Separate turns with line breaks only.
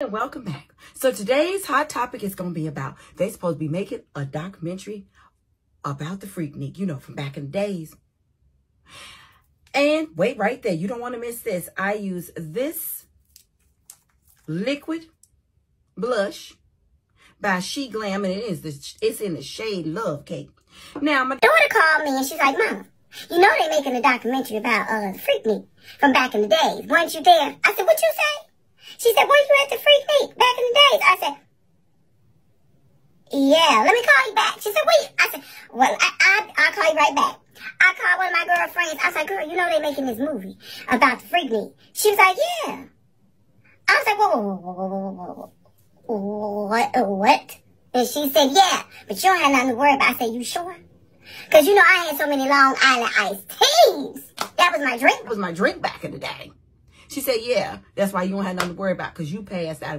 And welcome back. So today's hot topic is going to be about they supposed to be making a documentary about the Freaknik, you know, from back in the days. And wait right there. You don't want to miss this. I use this liquid blush by SHEGLAM, and it is the, it's in the shade Love Cake. Now, my
daughter called me and she's like, Mom, you know they're making a documentary about uh, the Freaknik from back in the days. Weren't you there? I said, what you say? She said, were you at the Freaknik back in the days? I said, yeah, let me call you back. She said, wait. I said, well, I, I, I'll call you right back. I called one of my girlfriends. I was like, girl, you know they making this movie about the Freaknik. She was like, yeah. I was like, whoa, whoa, whoa, whoa, whoa, whoa, whoa. What? What? And she said, yeah, but you don't have nothing to worry about. I said, you sure? Because, you know, I had so many Long Island iced teas. That was my drink.
That was my drink back in the day. She said, yeah, that's why you don't have nothing to worry about because you passed out